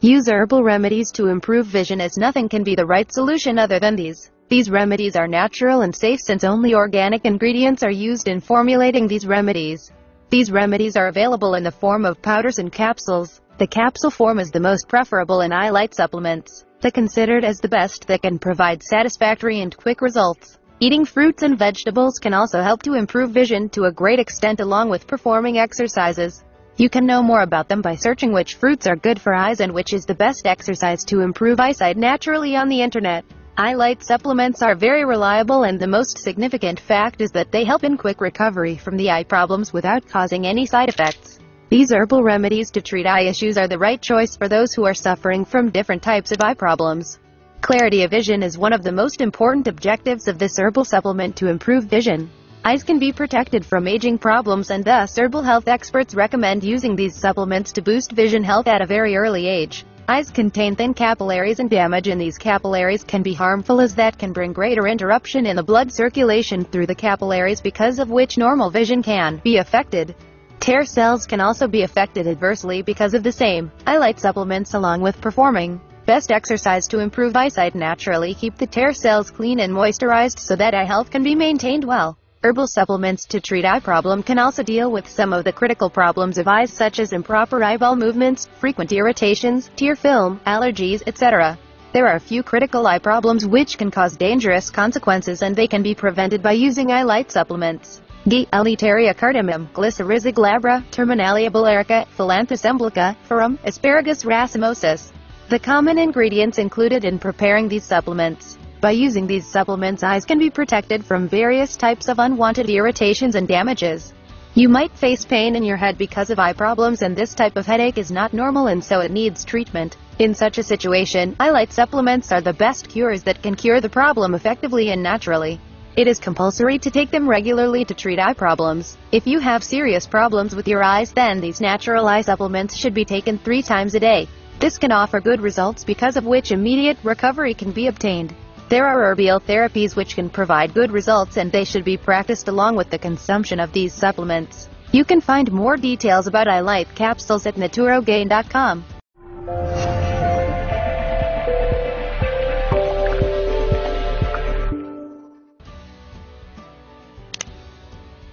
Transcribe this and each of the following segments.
Use herbal remedies to improve vision as nothing can be the right solution other than these. These remedies are natural and safe since only organic ingredients are used in formulating these remedies. These remedies are available in the form of powders and capsules. The capsule form is the most preferable in I-Lite supplements. The considered as the best that can provide satisfactory and quick results. Eating fruits and vegetables can also help to improve vision to a great extent along with performing exercises. You can know more about them by searching which fruits are good for eyes and which is the best exercise to improve eyesight naturally on the internet. I-Lite supplements are very reliable and the most significant fact is that they help in quick recovery from the eye problems without causing any side effects. These herbal remedies to treat eye issues are the right choice for those who are suffering from different types of eye problems. Clarity of vision is one of the most important objectives of this herbal supplement to improve vision. Eyes can be protected from aging problems and thus herbal health experts recommend using these supplements to boost vision health at a very early age. Eyes contain thin capillaries and damage in these capillaries can be harmful as that can bring greater interruption in the blood circulation through the capillaries because of which normal vision can be affected. Tear cells can also be affected adversely because of the same. I-Lite supplements along with performing best exercise to improve eyesight naturally keep the tear cells clean and moisturized so that eye health can be maintained well. Herbal supplements to treat eye problem can also deal with some of the critical problems of eyes such as improper eyeball movements, frequent irritations, tear film, allergies, etc. There are a few critical eye problems which can cause dangerous consequences and they can be prevented by using I-Lite supplements. G. Elettaria cardamom, Glycyrrhiza glabra, Terminalia bellirica, Phyllanthus emblica, Ferrum, Asparagus racemosus. The common ingredients included in preparing these supplements. By using these supplements eyes can be protected from various types of unwanted irritations and damages. You might face pain in your head because of eye problems and this type of headache is not normal and so it needs treatment. In such a situation, I-Lite supplements are the best cures that can cure the problem effectively and naturally. It is compulsory to take them regularly to treat eye problems. If you have serious problems with your eyes then these natural eye supplements should be taken three times a day. This can offer good results because of which immediate recovery can be obtained. There are herbal therapies which can provide good results and they should be practiced along with the consumption of these supplements. You can find more details about I-Lite capsules at naturogain.com.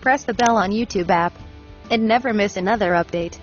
Press the bell on YouTube app and never miss another update.